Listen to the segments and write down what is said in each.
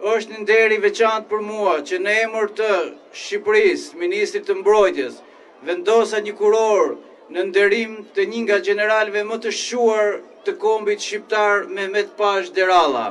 Është një nder i veçantë për mua që në emër të Shqipërisë, Ministrit të Mbrojtjes, vendosa një kurorë në nderim të një nga gjeneralëve më të shquar të kombit shqiptar, Mehmet Pashë Deralla.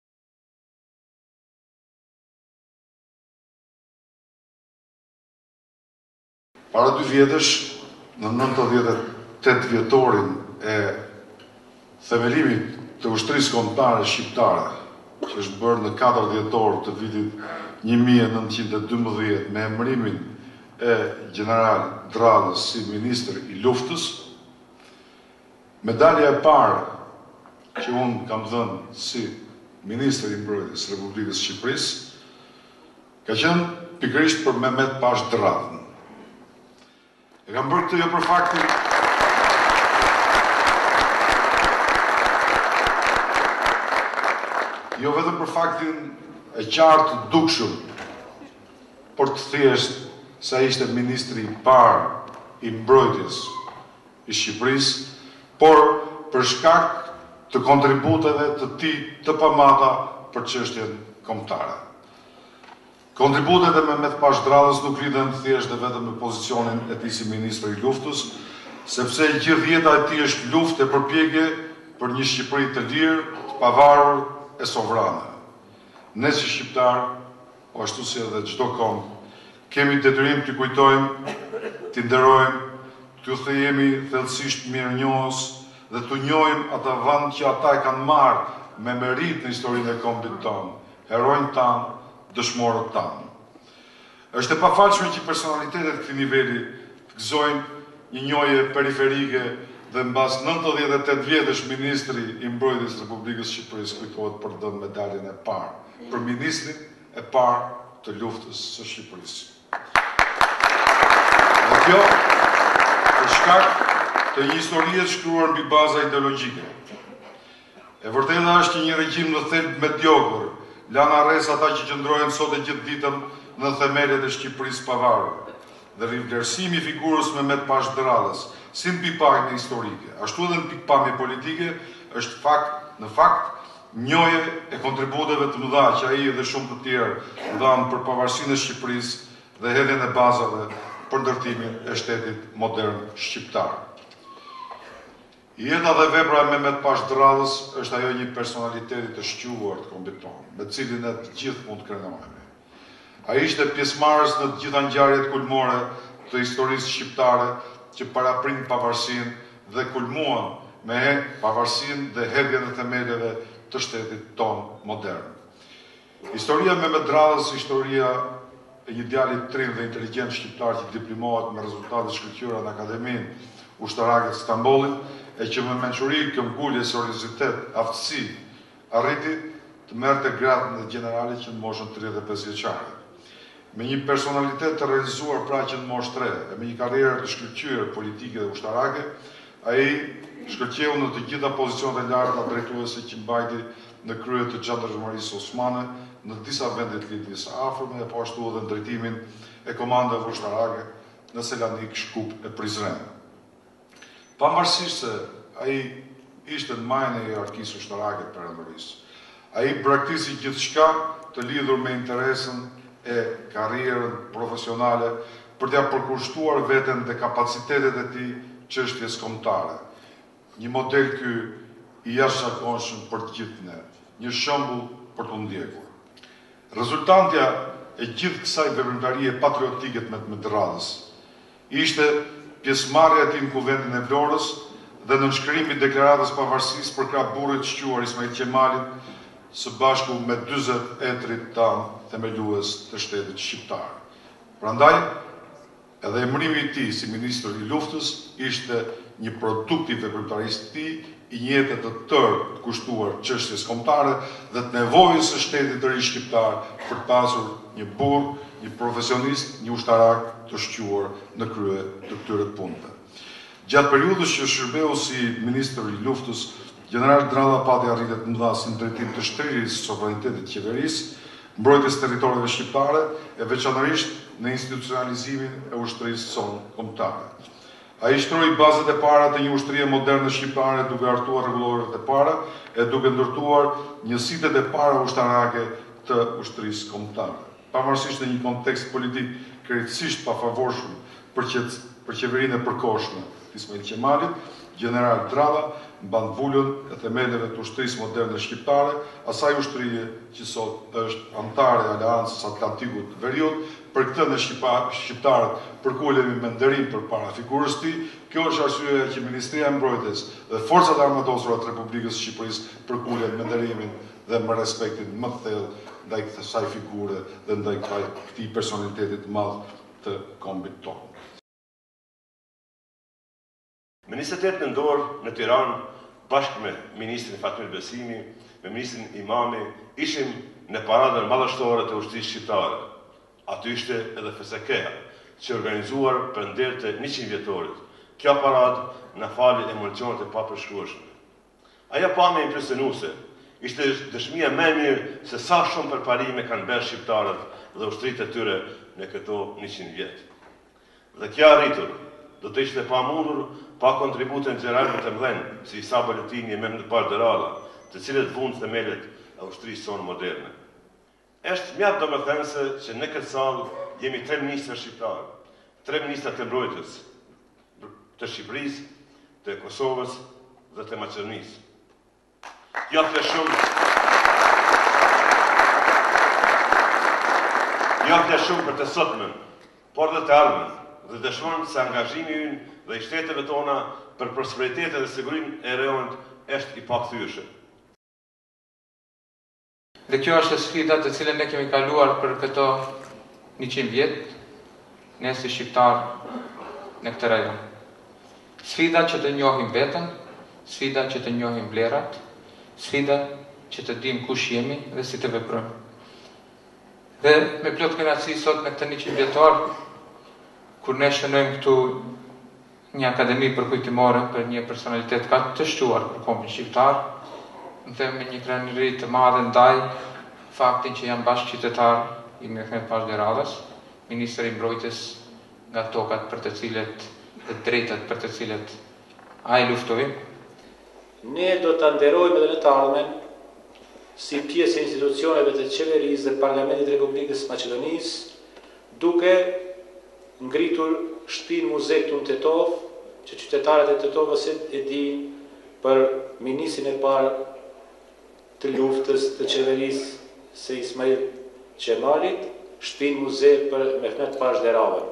Para dy vjetësh, në 98 vjetorin e themelimit të ushtrisë kombëtare shqiptare, që është bërë në 4 dhjetor të vitit 1912 me emërimin e gjeneral Derallës si ministër i luftës, Medalja e parë që unë kam dhënë si Ministër i Mbrojtjes së Republikës së Shqipërisë ka qenë pikërisht për Mehmet Pashë Derallën. E kam bërë këtë jo për faktin jo vetëm për faktin e qartë, të dukshëm, por të thjeshtë se ai ishte ministri i parë i mbrojtjes i Shqipërisë, por për shkak të kontributeve të tij të pamata për çështjen kombëtare. Kontributet e Mehmet Pashë Derallës nuk lidhen thjesht dhe vetëm me pozicionin e tij si ministër i luftës, sepse e gjithë jeta e tij është luftë e përpjekje për një Shqipëri të lirë, të pavarur e sovrane. Ne si shqiptarë Ashtu si edhe çdo komb, kemi detyrim t'i kujtojmë, t'i nderojmë, t'u jemi thellësisht mirënjohës dhe t'u njohim atë vend që ata e kanë marrë me meritë në historinë e kombit tonë, heronjtë tanë, dëshmorët tanë. Është e pafalshme që personalitete të këtij niveli të gëzojnë një njohje periferike dhe mbas nëntëdhjetë e tetë vjetësh ministri i Mbrojtjes së Republikës së Shqipërisë kujtohet për të dhënë medaljen e parë për ministrin e parë të luftës së Shqipërisë. Dhe kjo për shkak të një historie të shkruar mbi baza ideologjike. E vërteta është që një regjim në thelb mediokër la në harresë ata që qëndrojnë sot e gjithë ditën në themelet e Shqipërisë së pavarur. Dhe rivlerësimi i figurës Mehmet Pashë Derallës, si në pikëpamje historike, ashtu edhe në pikëpamje politike, është fakt, në fakt, njohje e kontributeve të mëdha që ai dhe shumë të tjerë dhanë për pavarësinë e Shqipërisë dhe hedhjen e bazave për ndërtimin e shtetit modern shqiptar. Jeta dhe vepra e Mehmet Pashë Drallës është ajo e një personaliteti të shquar të kombit tonë, me të cilin ne të gjithë mund të krenohemi. Ai ishte pjesëmarrës në të gjitha ngjarjet kulmore të historisë shqiptare që paraprinë pavarësinë dhe kulmuan me pavarësinë dhe hedhjen e themeleve të shtetit tonë modern. Historia e Mehmet Drallës është historia e një djali trim dhe inteligjent shqiptar që diplomohet me rezultate të shkëlqyera në Akademinë Ushtarake të Stambollit e që me mençuri, këmbëngulje, seriozitet, aftësi arriti të merrte gradën e gjeneralit që në moshën tridhjetë e pesë vjeçare. Me një personalitet të realizuar pra që në moshë të re e me një karrierë të shkëlqyer politike dhe ushtarake, ai shkëlqeu në të gjitha pozicionet e larta drejtuese që mbajti në krye të Xhandarmërisë Osmane në disa vende të Lindjes së Afërme e po ashtu edhe në drejtimin e komandave ushtarake në Selanik, Shkup e Prizren. Pavarësisht se ai ishte në majën e hierarkisë ushtarake të Perandorisë, ai braktisi gjithçka të lidhur me interesën e karrierën profesionale për t'ia përkushtuar veten dhe kapacitetet e tij çështjes kombëtare, Një model ky i jashtëzakonshëm për të gjithë ne, një shembull për t'u ndjekur. Rezultantja e gjithë kësaj veprimtarie patriotike të Mehmet Drallës ishte pjesëmarrja e tij në Kuvendin e Vlorës dhe nënshkrimi i Deklaratës së Pavarësisë përkrah burrit të shquar Ismail Qemalit së bashku me dyzet etërit tanë themelues të shtetit shqiptar. Prandaj, Edhe emërimi i tij si ministër i Luftës ishte një produkt i veprimtarisë së tij, i një jete të tërë të kushtuar çështjes kombëtare dhe të nevojës së shtetit të ri shqiptar për të pasur një burrë, një profesionist, një ushtarak të shquar në krye të këtyre punëve. Gjatë periudhës që shërbeu si ministër i Luftës, gjeneral Dralla pati arritje të mëdha si në drejtim të shtrirjes së sovranitetit të qeverisë, mbrojtjes së territoreve shqiptare e veçanërisht në institucionalizimin e ushtrisë sonë kombëtare. Ai shtroi bazat e para të një ushtrie moderne shqiptare duke hartuar rregulloret e para e duke ndërtuar njësitet e para ushtarake të ushtrisë kombëtare. Pavarësisht në një kontekst politik krejtësisht të pafavorshëm Për qeverinë e përkohshme të Ismail Qemalit, gjeneral Dralla mban vulën e themeleve të ushtrisë moderne shqiptare, asaj ushtrie që sot është anëtare e Aleancës së Atlantikut të Veriut. Për këtë ne shqiptarët përkulemi me nderim përpara figurës së tij. Kjo është arsyeja që Ministria e Mbrojtjes dhe Forcat e Armatosura të Republikës së Shqipërisë përkulen me nderimin dhe me respektin më të thellë ndaj kësaj figure dhe ndaj këtij personaliteti të madh të kombit tonë. Më njëzet e tetë nëntor në Tiranë bashkë me ministrin Fatmir Besimi, me ministrin Imami, ishim në paradën madhështore të ushtrisë shqiptare. Aty ishte edhe FSK-ja, qe organizuar për nder të njëqind vjetorit. Kjo paradë na fali emocione të papërshkrueshme. Ajo pamje impresionuese ishte dëshmia më e mirë se sa shumë përparime kanë bërë shqiptarët dhe ushtritë e tyre në këto njëqind vjet. Dhe kjo e arritur do të ishte e pamundur pa kontributin e gjeneralëve të mëdhenj si Isa Boletini e Mehmet Pashë Dërralla, të cilët vunë themelet e ushtrisë sonë moderne. Është mjaft domethënëse që në këtë sallë jemi tre ministra shqiptarë, tre ministra të Mbrojtjes, të Shqipërisë, të Kosovës dhe të Maqedonisë. Kjo flet shumë. Kjo flet shumë për të sotmen, por dhe të ardhmen dhe dëshmon se angazhimi ynë dhe i shteteve tona për prosperitetin dhe sigurinë e rajonit është i pakthyeshëm. Dhe kjo është sfida të cilën ne kemi kaluar për këto 100 vjet, ne si shqiptarë në këtë rajon. Sfida që të njohim veten, sfida që të njohim vlerat, sfida që të dimë kush jemi dhe si të veprojmë. Dhe me plot kënaqësi sot në këtë 100 vjetor kur ne shënojmë këtu Një akademi përkujtimore për një personalitet kaq të shquar për kombin shqiptar, dhe me një krenari të madhe ndaj faktin që jam bashkëqytetar i Mehmet Pashë Dërrallës, ministër i Mbrojtjes nga tokat për të cilat dhe të drejtat për të cilat ai luftoi. Ne do ta nderojmë edhe në të ardhmen si pjesë e institucioneve të Qeverisë dhe Parlamentit të Republikës së Maqedonisë, duke ngritur shtëpinë muze këtu në Tetovë, që qytetarët e Tetovës të dinë për ministrin e parë të luftës të qeverisë së Ismail Qemalit, shtëpinë muze për Mehmet Pashë Dërrallën.